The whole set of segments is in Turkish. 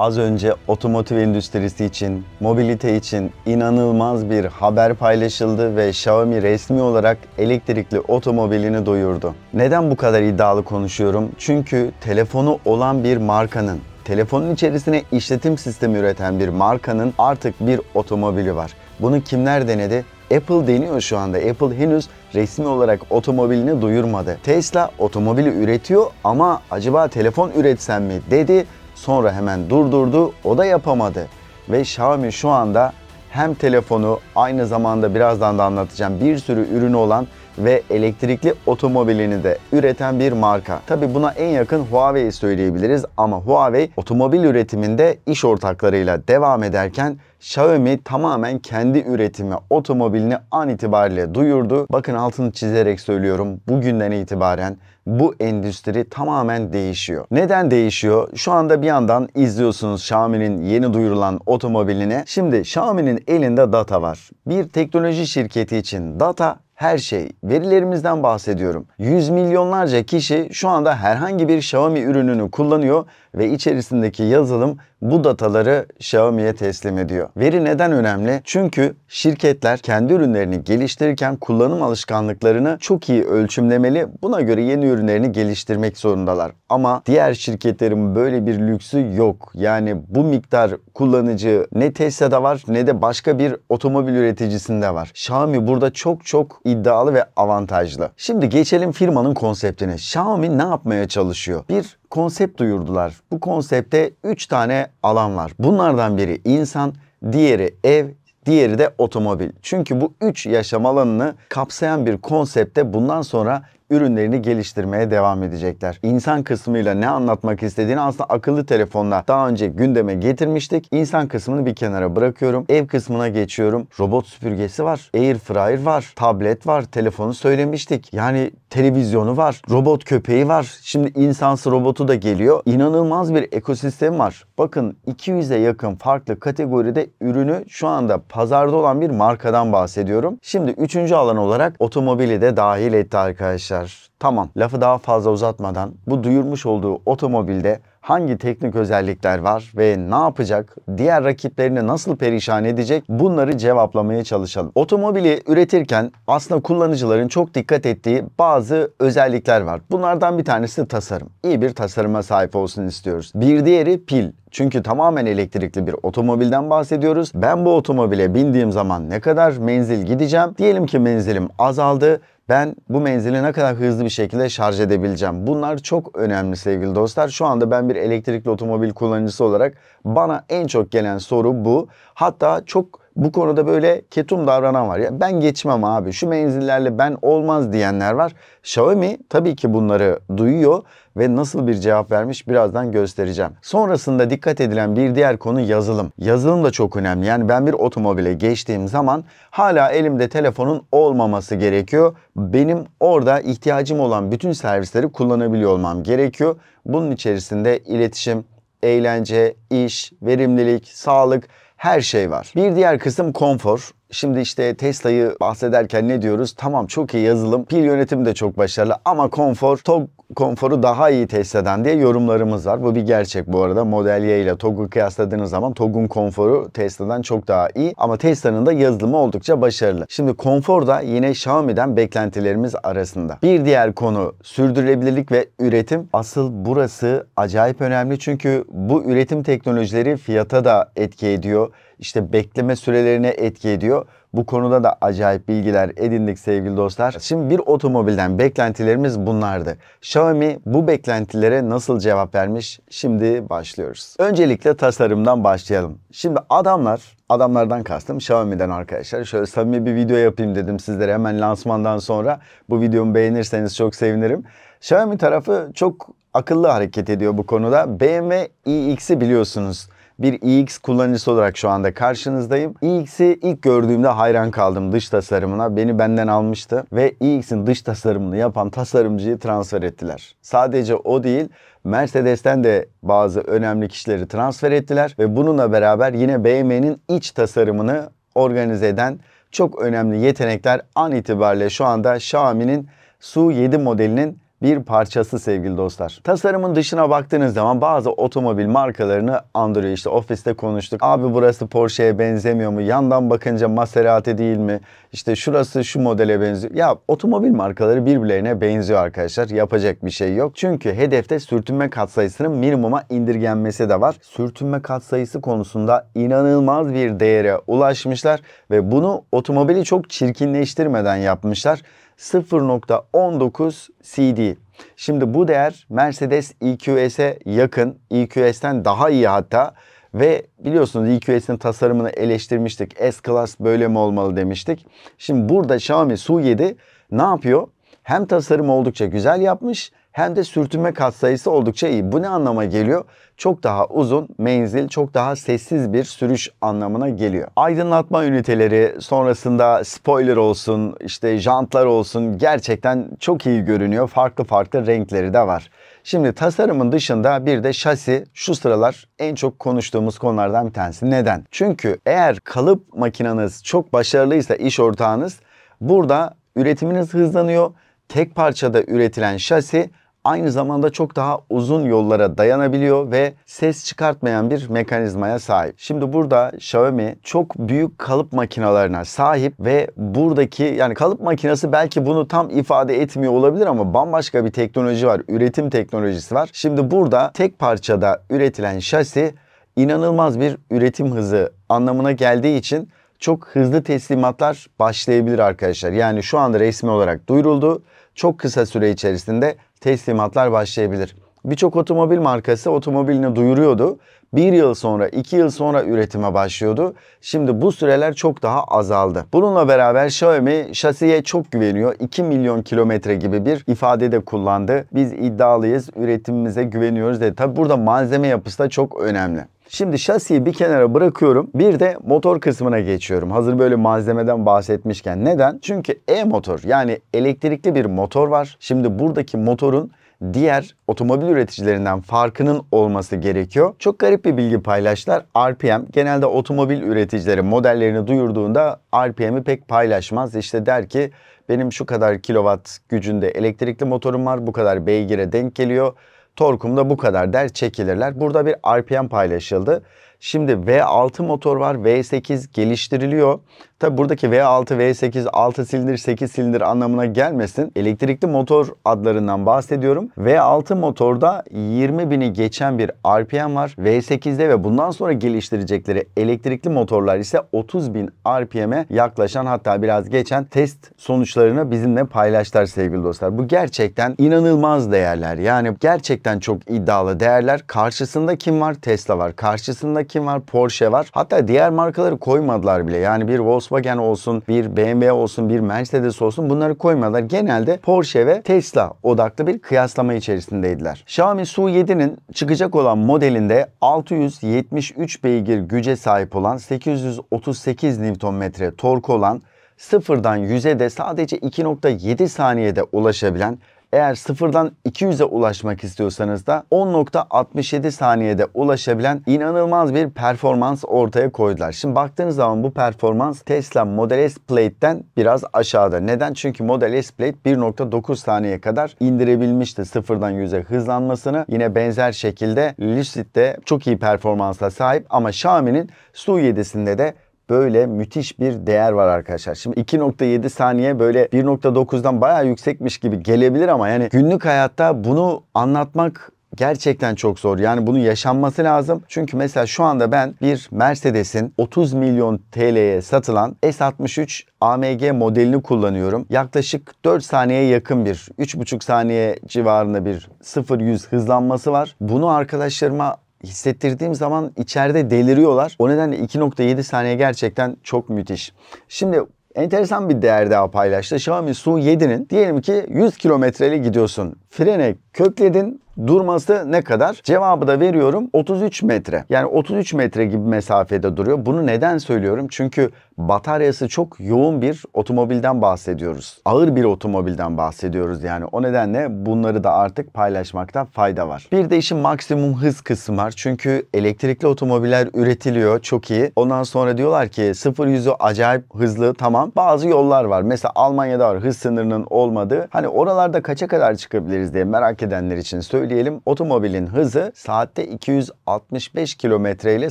Az önce otomotiv endüstrisi için, mobilite için inanılmaz bir haber paylaşıldı ve Xiaomi resmi olarak elektrikli otomobilini duyurdu. Neden bu kadar iddialı konuşuyorum? Çünkü telefonu olan bir markanın telefonun içerisine işletim sistemi üreten bir markanın artık bir otomobili var. Bunu kimler denedi? Apple deniyor şu anda. Apple henüz resmi olarak otomobilini duyurmadı. Tesla otomobili üretiyor ama acaba telefon üretsem mi dedi. Sonra hemen durdurdu. O da yapamadı. Ve Xiaomi şu anda hem telefonu aynı zamanda birazdan da anlatacağım bir sürü ürünü olan ve elektrikli otomobilini de üreten bir marka. Tabi buna en yakın Huawei'yi söyleyebiliriz ama Huawei otomobil üretiminde iş ortaklarıyla devam ederken Xiaomi tamamen kendi üretimi otomobilini an itibariyle duyurdu. Bakın altını çizerek söylüyorum bugünden itibaren bu endüstri tamamen değişiyor. Neden değişiyor? Şu anda bir yandan izliyorsunuz Xiaomi'nin yeni duyurulan otomobilini. Şimdi Xiaomi'nin elinde data var. Bir teknoloji şirketi için data her şey. Verilerimizden bahsediyorum. Yüz milyonlarca kişi şu anda herhangi bir Xiaomi ürününü kullanıyor ve içerisindeki yazılım bu dataları Xiaomi'ye teslim ediyor. Veri neden önemli? Çünkü şirketler kendi ürünlerini geliştirirken kullanım alışkanlıklarını çok iyi ölçümlemeli. Buna göre yeni ürünlerini geliştirmek zorundalar. Ama diğer şirketlerin böyle bir lüksü yok. Yani bu miktar kullanıcı ne Tesla'da var ne de başka bir otomobil üreticisinde var. Xiaomi burada çok çok iddialı ve avantajlı. Şimdi geçelim firmanın konseptine. Xiaomi ne yapmaya çalışıyor? Bir konsept duyurdular. Bu konsepte 3 tane alan var. Bunlardan biri insan, diğeri ev, diğeri de otomobil. Çünkü bu 3 yaşam alanını kapsayan bir konsepte bundan sonra ürünlerini geliştirmeye devam edecekler. İnsan kısmıyla ne anlatmak istediğini aslında akıllı telefonla daha önce gündeme getirmiştik. İnsan kısmını bir kenara bırakıyorum. Ev kısmına geçiyorum. Robot süpürgesi var. Air fryer var. Tablet var. Telefonu söylemiştik. Yani televizyonu var. Robot köpeği var. Şimdi insansı robotu da geliyor. İnanılmaz bir ekosistem var. Bakın 200'e yakın farklı kategoride ürünü şu anda pazarda olan bir markadan bahsediyorum. Şimdi üçüncü alan olarak otomobili de dahil etti arkadaşlar arkadaşlar. Tamam lafı daha fazla uzatmadan bu duyurmuş olduğu otomobilde hangi teknik özellikler var ve ne yapacak, diğer rakiplerini nasıl perişan edecek bunları cevaplamaya çalışalım. Otomobili üretirken aslında kullanıcıların çok dikkat ettiği bazı özellikler var. Bunlardan bir tanesi tasarım. İyi bir tasarıma sahip olsun istiyoruz. Bir diğeri pil. Çünkü tamamen elektrikli bir otomobilden bahsediyoruz. Ben bu otomobile bindiğim zaman ne kadar menzil gideceğim? Diyelim ki menzilim azaldı ben bu menzili ne kadar hızlı bir şekilde şarj edebileceğim. Bunlar çok önemli sevgili dostlar. Şu anda ben bir elektrikli otomobil kullanıcısı olarak bana en çok gelen soru bu. Hatta çok bu konuda böyle ketum davranan var. Ya ben geçmem abi şu menzillerle ben olmaz diyenler var. Xiaomi tabii ki bunları duyuyor ve nasıl bir cevap vermiş birazdan göstereceğim. Sonrasında dikkat edilen bir diğer konu yazılım. Yazılım da çok önemli. Yani ben bir otomobile geçtiğim zaman hala elimde telefonun olmaması gerekiyor. Benim orada ihtiyacım olan bütün servisleri kullanabiliyor olmam gerekiyor. Bunun içerisinde iletişim, eğlence, iş, verimlilik, sağlık her şey var. Bir diğer kısım konfor. Şimdi işte Tesla'yı bahsederken ne diyoruz? Tamam çok iyi yazılım, pil yönetimi de çok başarılı ama konfor, TOG konforu daha iyi Tesla'dan diye yorumlarımız var. Bu bir gerçek bu arada. Model Y ile TOG'u kıyasladığınız zaman TOG'un konforu Tesla'dan çok daha iyi ama Tesla'nın da yazılımı oldukça başarılı. Şimdi konfor da yine Xiaomi'den beklentilerimiz arasında. Bir diğer konu sürdürülebilirlik ve üretim. Asıl burası acayip önemli çünkü bu üretim teknolojileri fiyata da etki ediyor işte bekleme sürelerine etki ediyor. Bu konuda da acayip bilgiler edindik sevgili dostlar. Şimdi bir otomobilden beklentilerimiz bunlardı. Xiaomi bu beklentilere nasıl cevap vermiş? Şimdi başlıyoruz. Öncelikle tasarımdan başlayalım. Şimdi adamlar, adamlardan kastım Xiaomi'den arkadaşlar. Şöyle samimi bir video yapayım dedim sizlere hemen lansmandan sonra. Bu videomu beğenirseniz çok sevinirim. Xiaomi tarafı çok akıllı hareket ediyor bu konuda. BMW iX'i biliyorsunuz bir iX kullanıcısı olarak şu anda karşınızdayım. iX'i ilk gördüğümde hayran kaldım dış tasarımına. Beni benden almıştı ve iX'in dış tasarımını yapan tasarımcıyı transfer ettiler. Sadece o değil, Mercedes'ten de bazı önemli kişileri transfer ettiler ve bununla beraber yine BMW'nin iç tasarımını organize eden çok önemli yetenekler an itibariyle şu anda Xiaomi'nin Su 7 modelinin bir parçası sevgili dostlar. Tasarımın dışına baktığınız zaman bazı otomobil markalarını andırıyor. İşte ofiste konuştuk. Abi burası Porsche'ye benzemiyor mu? Yandan bakınca Maserati değil mi? İşte şurası şu modele benziyor. Ya otomobil markaları birbirlerine benziyor arkadaşlar. Yapacak bir şey yok. Çünkü hedefte sürtünme katsayısının minimuma indirgenmesi de var. Sürtünme katsayısı konusunda inanılmaz bir değere ulaşmışlar ve bunu otomobili çok çirkinleştirmeden yapmışlar. 0.19 CD. Şimdi bu değer Mercedes EQS'e yakın, EQS'ten daha iyi hatta ve biliyorsunuz EQS'in tasarımını eleştirmiştik. S-Class böyle mi olmalı demiştik. Şimdi burada Xiaomi Su7 ne yapıyor? Hem tasarım oldukça güzel yapmış hem de sürtünme katsayısı oldukça iyi. Bu ne anlama geliyor? Çok daha uzun menzil, çok daha sessiz bir sürüş anlamına geliyor. Aydınlatma üniteleri, sonrasında spoiler olsun, işte jantlar olsun gerçekten çok iyi görünüyor. Farklı farklı renkleri de var. Şimdi tasarımın dışında bir de şasi şu sıralar en çok konuştuğumuz konulardan bir tanesi. Neden? Çünkü eğer kalıp makinanız çok başarılıysa iş ortağınız burada üretiminiz hızlanıyor. Tek parçada üretilen şasi aynı zamanda çok daha uzun yollara dayanabiliyor ve ses çıkartmayan bir mekanizmaya sahip. Şimdi burada Xiaomi çok büyük kalıp makinalarına sahip ve buradaki yani kalıp makinesi belki bunu tam ifade etmiyor olabilir ama bambaşka bir teknoloji var. Üretim teknolojisi var. Şimdi burada tek parçada üretilen şasi inanılmaz bir üretim hızı anlamına geldiği için çok hızlı teslimatlar başlayabilir arkadaşlar. Yani şu anda resmi olarak duyuruldu. Çok kısa süre içerisinde teslimatlar başlayabilir. Birçok otomobil markası otomobilini duyuruyordu. Bir yıl sonra, iki yıl sonra üretime başlıyordu. Şimdi bu süreler çok daha azaldı. Bununla beraber Xiaomi şasiye çok güveniyor. 2 milyon kilometre gibi bir ifade de kullandı. Biz iddialıyız, üretimimize güveniyoruz dedi. Tabi burada malzeme yapısı da çok önemli. Şimdi şasiyi bir kenara bırakıyorum. Bir de motor kısmına geçiyorum. Hazır böyle malzemeden bahsetmişken. Neden? Çünkü e-motor yani elektrikli bir motor var. Şimdi buradaki motorun diğer otomobil üreticilerinden farkının olması gerekiyor. Çok garip bir bilgi paylaştılar. RPM genelde otomobil üreticileri modellerini duyurduğunda RPM'i pek paylaşmaz. İşte der ki benim şu kadar kilowatt gücünde elektrikli motorum var. Bu kadar beygire denk geliyor. Torkum da bu kadar der çekilirler. Burada bir RPM paylaşıldı. Şimdi V6 motor var. V8 geliştiriliyor. Tabi buradaki V6, V8, 6 silindir, 8 silindir anlamına gelmesin. Elektrikli motor adlarından bahsediyorum. V6 motorda 20 bini geçen bir RPM var. V8'de ve bundan sonra geliştirecekleri elektrikli motorlar ise 30 bin RPM'e yaklaşan hatta biraz geçen test sonuçlarını bizimle paylaştılar sevgili dostlar. Bu gerçekten inanılmaz değerler. Yani gerçekten çok iddialı değerler. Karşısında kim var? Tesla var. Karşısında kim var? Porsche var. Hatta diğer markaları koymadılar bile. Yani bir Volkswagen olsun, bir BMW olsun, bir Mercedes olsun bunları koymadılar. Genelde Porsche ve Tesla odaklı bir kıyaslama içerisindeydiler. Xiaomi Su7'nin çıkacak olan modelinde 673 beygir güce sahip olan 838 Nm torku olan sıfırdan 100'e de sadece 2.7 saniyede ulaşabilen eğer sıfırdan 200'e ulaşmak istiyorsanız da 10.67 saniyede ulaşabilen inanılmaz bir performans ortaya koydular. Şimdi baktığınız zaman bu performans Tesla Model S Plate'den biraz aşağıda. Neden? Çünkü Model S Plate 1.9 saniye kadar indirebilmişti sıfırdan 100'e hızlanmasını. Yine benzer şekilde Lucid de çok iyi performansla sahip ama Xiaomi'nin Su 7'sinde de böyle müthiş bir değer var arkadaşlar. Şimdi 2.7 saniye böyle 1.9'dan bayağı yüksekmiş gibi gelebilir ama yani günlük hayatta bunu anlatmak gerçekten çok zor. Yani bunun yaşanması lazım. Çünkü mesela şu anda ben bir Mercedes'in 30 milyon TL'ye satılan S63 AMG modelini kullanıyorum. Yaklaşık 4 saniyeye yakın bir 3,5 saniye civarında bir 0-100 hızlanması var. Bunu arkadaşlarıma hissettirdiğim zaman içeride deliriyorlar. O nedenle 2.7 saniye gerçekten çok müthiş. Şimdi enteresan bir değer daha paylaştı. Xiaomi Su 7'nin diyelim ki 100 kilometreyle gidiyorsun. Frene kökledin Durması ne kadar? Cevabı da veriyorum 33 metre. Yani 33 metre gibi mesafede duruyor. Bunu neden söylüyorum? Çünkü bataryası çok yoğun bir otomobilden bahsediyoruz. Ağır bir otomobilden bahsediyoruz yani. O nedenle bunları da artık paylaşmakta fayda var. Bir de işin maksimum hız kısmı var. Çünkü elektrikli otomobiller üretiliyor çok iyi. Ondan sonra diyorlar ki 0 yüzü acayip hızlı tamam. Bazı yollar var. Mesela Almanya'da var hız sınırının olmadığı. Hani oralarda kaça kadar çıkabiliriz diye merak edenler için söyleyelim. Otomobilin hızı saatte 265 kilometre ile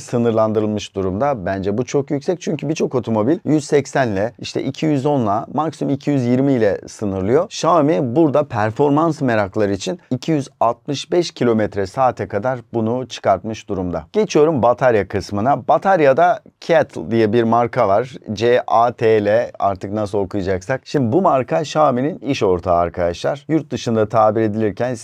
sınırlandırılmış durumda. Bence bu çok yüksek çünkü birçok otomobil 180 ile işte 210 ile maksimum 220 ile sınırlıyor. Xiaomi burada performans merakları için 265 kilometre saate kadar bunu çıkartmış durumda. Geçiyorum batarya kısmına. Bataryada Kettle diye bir marka var. C-A-T-L artık nasıl okuyacaksak. Şimdi bu marka Xiaomi'nin iş ortağı arkadaşlar. Yurt dışında tabir edilirken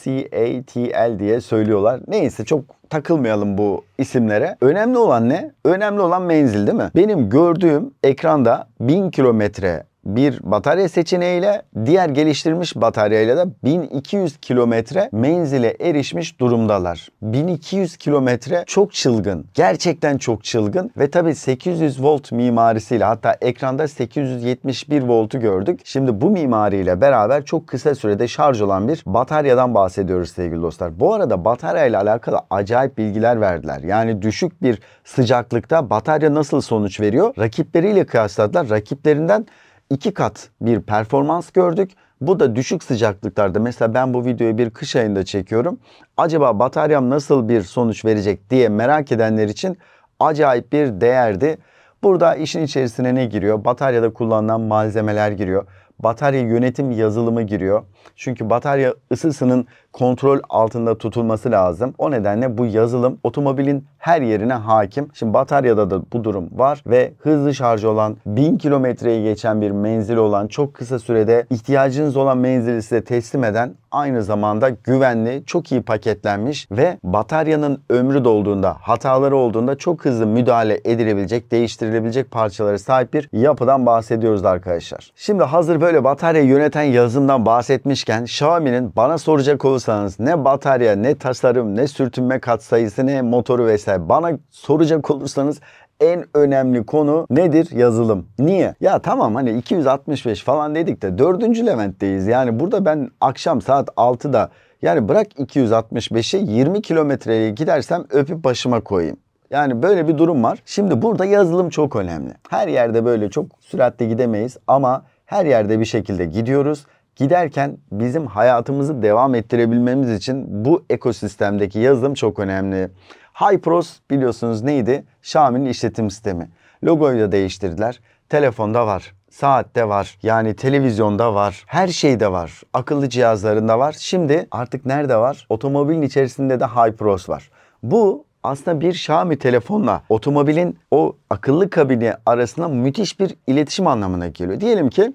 C-A-T-L diye söylüyorlar. Neyse çok takılmayalım bu isimlere. Önemli olan ne? Önemli olan menzil değil mi? Benim gördüğüm ekranda 1000 kilometre bir batarya seçeneğiyle diğer geliştirilmiş bataryayla da 1200 kilometre menzile erişmiş durumdalar. 1200 kilometre çok çılgın. Gerçekten çok çılgın ve tabi 800 volt mimarisiyle hatta ekranda 871 voltu gördük. Şimdi bu mimariyle beraber çok kısa sürede şarj olan bir bataryadan bahsediyoruz sevgili dostlar. Bu arada batarya ile alakalı acayip bilgiler verdiler. Yani düşük bir sıcaklıkta batarya nasıl sonuç veriyor? Rakipleriyle kıyasladılar. Rakiplerinden iki kat bir performans gördük. Bu da düşük sıcaklıklarda mesela ben bu videoyu bir kış ayında çekiyorum. Acaba bataryam nasıl bir sonuç verecek diye merak edenler için acayip bir değerdi. Burada işin içerisine ne giriyor? Bataryada kullanılan malzemeler giriyor. Batarya yönetim yazılımı giriyor. Çünkü batarya ısısının kontrol altında tutulması lazım. O nedenle bu yazılım otomobilin her yerine hakim. Şimdi bataryada da bu durum var ve hızlı şarj olan 1000 kilometreyi geçen bir menzil olan çok kısa sürede ihtiyacınız olan menzili size teslim eden aynı zamanda güvenli, çok iyi paketlenmiş ve bataryanın ömrü dolduğunda, hataları olduğunda çok hızlı müdahale edilebilecek, değiştirilebilecek parçalara sahip bir yapıdan bahsediyoruz arkadaşlar. Şimdi hazır böyle batarya yöneten yazılımdan bahsetmişken Xiaomi'nin bana soracak olursanız ne batarya, ne tasarım, ne sürtünme katsayısı, ne motoru vesaire bana soracak olursanız en önemli konu nedir? Yazılım. Niye? Ya tamam hani 265 falan dedik de 4. Levent'teyiz. Yani burada ben akşam saat 6'da yani bırak 265'i 20 kilometreye gidersem öpüp başıma koyayım. Yani böyle bir durum var. Şimdi burada yazılım çok önemli. Her yerde böyle çok süratle gidemeyiz ama her yerde bir şekilde gidiyoruz. Giderken bizim hayatımızı devam ettirebilmemiz için bu ekosistemdeki yazılım çok önemli. HyPros biliyorsunuz neydi? Xiaomi'nin işletim sistemi. Logoyu da değiştirdiler. Telefonda var. Saatte var. Yani televizyonda var. Her şeyde var. Akıllı cihazlarında var. Şimdi artık nerede var? Otomobilin içerisinde de HyPros var. Bu aslında bir Xiaomi telefonla otomobilin o akıllı kabini arasında müthiş bir iletişim anlamına geliyor. Diyelim ki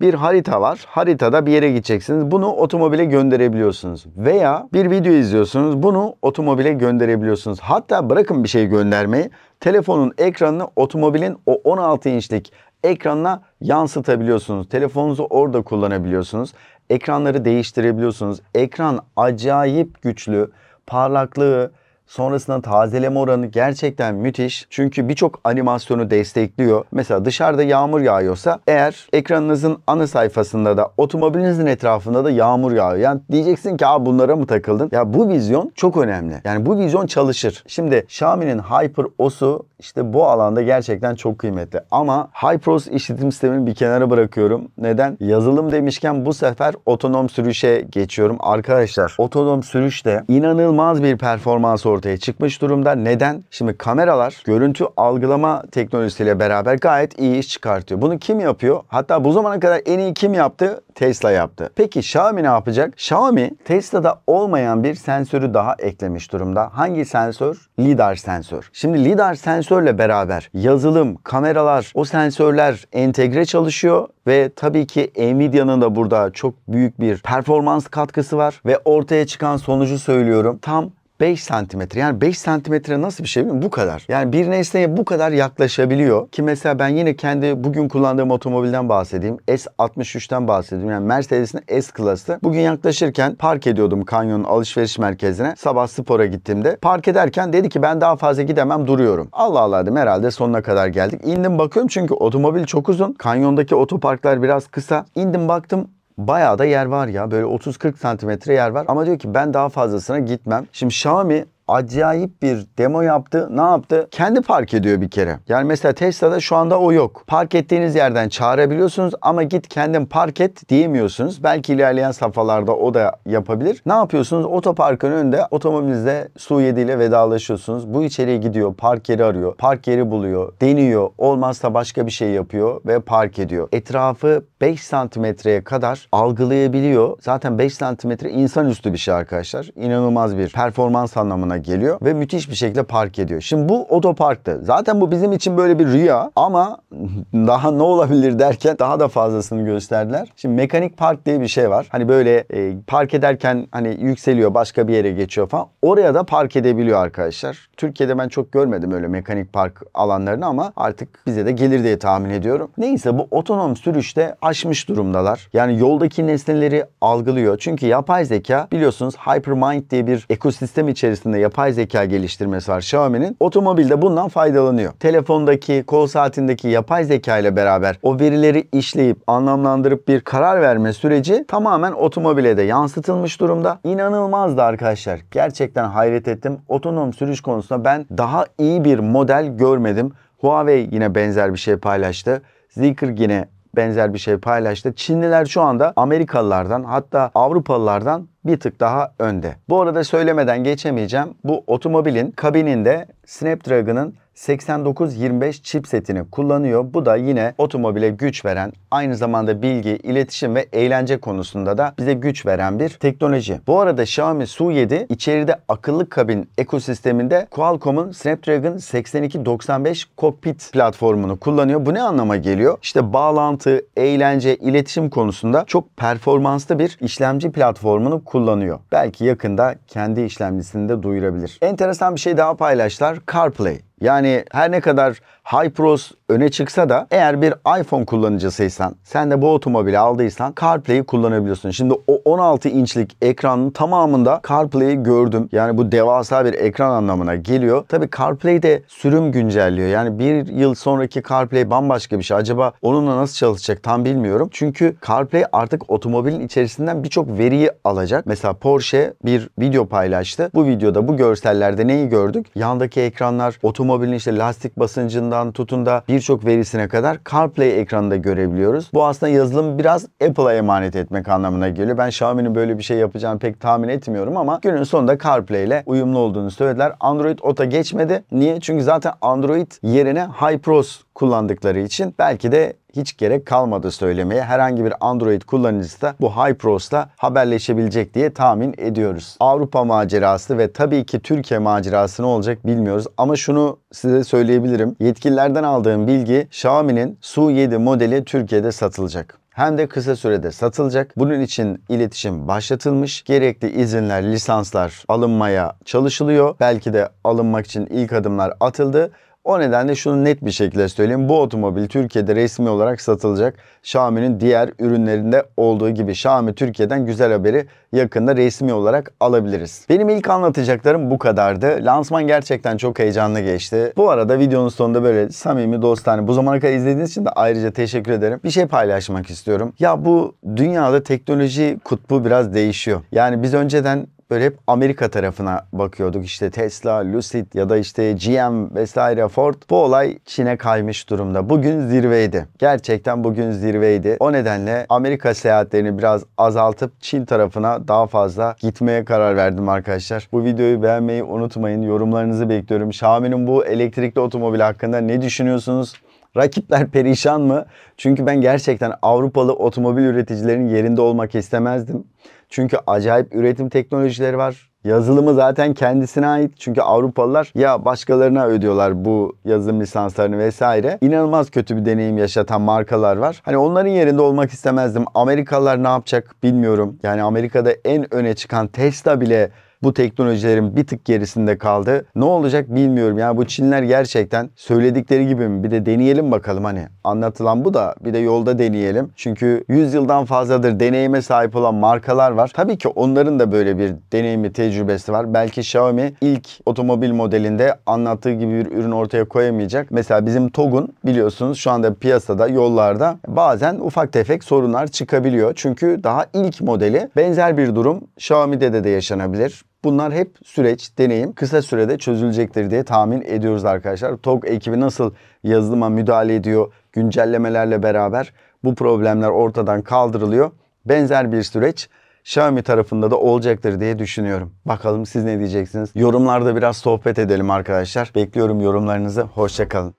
bir harita var. Haritada bir yere gideceksiniz. Bunu otomobile gönderebiliyorsunuz. Veya bir video izliyorsunuz. Bunu otomobile gönderebiliyorsunuz. Hatta bırakın bir şey göndermeyi. Telefonun ekranını otomobilin o 16 inçlik ekranına yansıtabiliyorsunuz. Telefonunuzu orada kullanabiliyorsunuz. Ekranları değiştirebiliyorsunuz. Ekran acayip güçlü. Parlaklığı, Sonrasında tazeleme oranı gerçekten müthiş. Çünkü birçok animasyonu destekliyor. Mesela dışarıda yağmur yağıyorsa eğer ekranınızın ana sayfasında da otomobilinizin etrafında da yağmur yağıyor. Yani diyeceksin ki abi bunlara mı takıldın? Ya bu vizyon çok önemli. Yani bu vizyon çalışır. Şimdi Xiaomi'nin Hyper OS'u işte bu alanda gerçekten çok kıymetli. Ama HyperOS işletim sistemini bir kenara bırakıyorum. Neden? Yazılım demişken bu sefer otonom sürüşe geçiyorum. Arkadaşlar otonom sürüşte inanılmaz bir performans ortaya ortaya çıkmış durumda. Neden? Şimdi kameralar görüntü algılama teknolojisiyle beraber gayet iyi iş çıkartıyor. Bunu kim yapıyor? Hatta bu zamana kadar en iyi kim yaptı? Tesla yaptı. Peki Xiaomi ne yapacak? Xiaomi Tesla'da olmayan bir sensörü daha eklemiş durumda. Hangi sensör? LiDAR sensör. Şimdi LiDAR sensörle beraber yazılım, kameralar, o sensörler entegre çalışıyor ve tabii ki Nvidia'nın da burada çok büyük bir performans katkısı var ve ortaya çıkan sonucu söylüyorum. Tam 5 santimetre. Yani 5 santimetre nasıl bir şey bilmiyorum. Bu kadar. Yani bir nesneye bu kadar yaklaşabiliyor. Ki mesela ben yine kendi bugün kullandığım otomobilden bahsedeyim. S63'ten bahsedeyim. Yani Mercedes'in S klası. Bugün yaklaşırken park ediyordum kanyonun alışveriş merkezine. Sabah spora gittiğimde. Park ederken dedi ki ben daha fazla gidemem duruyorum. Allah Allah dedim herhalde sonuna kadar geldik. İndim bakıyorum çünkü otomobil çok uzun. Kanyondaki otoparklar biraz kısa. İndim baktım bayağı da yer var ya. Böyle 30-40 santimetre yer var. Ama diyor ki ben daha fazlasına gitmem. Şimdi Xiaomi acayip bir demo yaptı. Ne yaptı? Kendi park ediyor bir kere. Yani mesela Tesla'da şu anda o yok. Park ettiğiniz yerden çağırabiliyorsunuz ama git kendin park et diyemiyorsunuz. Belki ilerleyen safhalarda o da yapabilir. Ne yapıyorsunuz? Otoparkın önünde otomobilinizde Su 7 ile vedalaşıyorsunuz. Bu içeriye gidiyor, park yeri arıyor, park yeri buluyor, deniyor. Olmazsa başka bir şey yapıyor ve park ediyor. Etrafı 5 santimetreye kadar algılayabiliyor. Zaten 5 santimetre insanüstü bir şey arkadaşlar. İnanılmaz bir performans anlamına geliyor ve müthiş bir şekilde park ediyor. Şimdi bu otoparkta. Zaten bu bizim için böyle bir rüya ama daha ne olabilir derken daha da fazlasını gösterdiler. Şimdi mekanik park diye bir şey var. Hani böyle e, park ederken hani yükseliyor başka bir yere geçiyor falan. Oraya da park edebiliyor arkadaşlar. Türkiye'de ben çok görmedim öyle mekanik park alanlarını ama artık bize de gelir diye tahmin ediyorum. Neyse bu otonom sürüşte aşmış durumdalar. Yani yoldaki nesneleri algılıyor. Çünkü yapay zeka biliyorsunuz Hypermind diye bir ekosistem içerisinde yapay zeka geliştirmesi var Xiaomi'nin. Otomobilde bundan faydalanıyor. Telefondaki, kol saatindeki yapay zeka ile beraber o verileri işleyip anlamlandırıp bir karar verme süreci tamamen otomobile de yansıtılmış durumda. İnanılmazdı arkadaşlar. Gerçekten hayret ettim. Otonom sürüş konusunda ben daha iyi bir model görmedim. Huawei yine benzer bir şey paylaştı. Zeekr yine benzer bir şey paylaştı. Çinliler şu anda Amerikalılardan hatta Avrupalılardan bir tık daha önde. Bu arada söylemeden geçemeyeceğim. Bu otomobilin kabininde Snapdragon'ın 8925 chipsetini kullanıyor. Bu da yine otomobile güç veren, aynı zamanda bilgi, iletişim ve eğlence konusunda da bize güç veren bir teknoloji. Bu arada Xiaomi Su 7 içeride akıllı kabin ekosisteminde Qualcomm'un Snapdragon 8295 Cockpit platformunu kullanıyor. Bu ne anlama geliyor? İşte bağlantı, eğlence, iletişim konusunda çok performanslı bir işlemci platformunu kullanıyor. Belki yakında kendi işlemcisini de duyurabilir. Enteresan bir şey daha paylaştılar. CarPlay. Yani her ne kadar HyPros öne çıksa da eğer bir iPhone kullanıcısıysan, sen de bu otomobili aldıysan CarPlay'i kullanabiliyorsun. Şimdi o 16 inçlik ekranın tamamında CarPlay'i gördüm. Yani bu devasa bir ekran anlamına geliyor. Tabi CarPlay de sürüm güncelliyor. Yani bir yıl sonraki CarPlay bambaşka bir şey. Acaba onunla nasıl çalışacak tam bilmiyorum. Çünkü CarPlay artık otomobilin içerisinden birçok veriyi alacak. Mesela Porsche bir video paylaştı. Bu videoda bu görsellerde neyi gördük? Yandaki ekranlar otomobilin işte lastik basıncından tutun da birçok verisine kadar CarPlay ekranında görebiliyoruz. Bu aslında yazılım biraz Apple'a emanet etmek anlamına geliyor. Ben Xiaomi'nin böyle bir şey yapacağını pek tahmin etmiyorum ama günün sonunda CarPlay ile uyumlu olduğunu söylediler. Android Auto geçmedi. Niye? Çünkü zaten Android yerine HyPros kullandıkları için belki de hiç gerek kalmadı söylemeye. Herhangi bir Android kullanıcısı da bu HyPros'la haberleşebilecek diye tahmin ediyoruz. Avrupa macerası ve tabii ki Türkiye macerası ne olacak bilmiyoruz. Ama şunu size söyleyebilirim. Yetkililerden aldığım bilgi Xiaomi'nin Su 7 modeli Türkiye'de satılacak hem de kısa sürede satılacak. Bunun için iletişim başlatılmış. Gerekli izinler, lisanslar alınmaya çalışılıyor. Belki de alınmak için ilk adımlar atıldı. O nedenle şunu net bir şekilde söyleyeyim. Bu otomobil Türkiye'de resmi olarak satılacak. Xiaomi'nin diğer ürünlerinde olduğu gibi Xiaomi Türkiye'den güzel haberi yakında resmi olarak alabiliriz. Benim ilk anlatacaklarım bu kadardı. Lansman gerçekten çok heyecanlı geçti. Bu arada videonun sonunda böyle samimi dostane bu zamana kadar izlediğiniz için de ayrıca teşekkür ederim. Bir şey paylaşmak istiyorum. Ya bu dünyada teknoloji kutbu biraz değişiyor. Yani biz önceden böyle hep Amerika tarafına bakıyorduk. İşte Tesla, Lucid ya da işte GM vesaire Ford. Bu olay Çin'e kaymış durumda. Bugün zirveydi. Gerçekten bugün zirveydi. O nedenle Amerika seyahatlerini biraz azaltıp Çin tarafına daha fazla gitmeye karar verdim arkadaşlar. Bu videoyu beğenmeyi unutmayın. Yorumlarınızı bekliyorum. Xiaomi'nin bu elektrikli otomobil hakkında ne düşünüyorsunuz? Rakipler perişan mı? Çünkü ben gerçekten Avrupalı otomobil üreticilerinin yerinde olmak istemezdim. Çünkü acayip üretim teknolojileri var. Yazılımı zaten kendisine ait. Çünkü Avrupalılar ya başkalarına ödüyorlar bu yazılım lisanslarını vesaire. İnanılmaz kötü bir deneyim yaşatan markalar var. Hani onların yerinde olmak istemezdim. Amerikalılar ne yapacak bilmiyorum. Yani Amerika'da en öne çıkan Tesla bile bu teknolojilerin bir tık gerisinde kaldı. Ne olacak bilmiyorum. Yani bu Çinler gerçekten söyledikleri gibi mi? Bir de deneyelim bakalım hani. Anlatılan bu da bir de yolda deneyelim. Çünkü 100 yıldan fazladır deneyime sahip olan markalar var. Tabii ki onların da böyle bir deneyimi, tecrübesi var. Belki Xiaomi ilk otomobil modelinde anlattığı gibi bir ürün ortaya koyamayacak. Mesela bizim TOG'un biliyorsunuz şu anda piyasada, yollarda bazen ufak tefek sorunlar çıkabiliyor. Çünkü daha ilk modeli benzer bir durum Xiaomi'de de, yaşanabilir. Bunlar hep süreç, deneyim kısa sürede çözülecektir diye tahmin ediyoruz arkadaşlar. TOG ekibi nasıl yazılıma müdahale ediyor güncellemelerle beraber bu problemler ortadan kaldırılıyor. Benzer bir süreç Xiaomi tarafında da olacaktır diye düşünüyorum. Bakalım siz ne diyeceksiniz? Yorumlarda biraz sohbet edelim arkadaşlar. Bekliyorum yorumlarınızı. Hoşçakalın.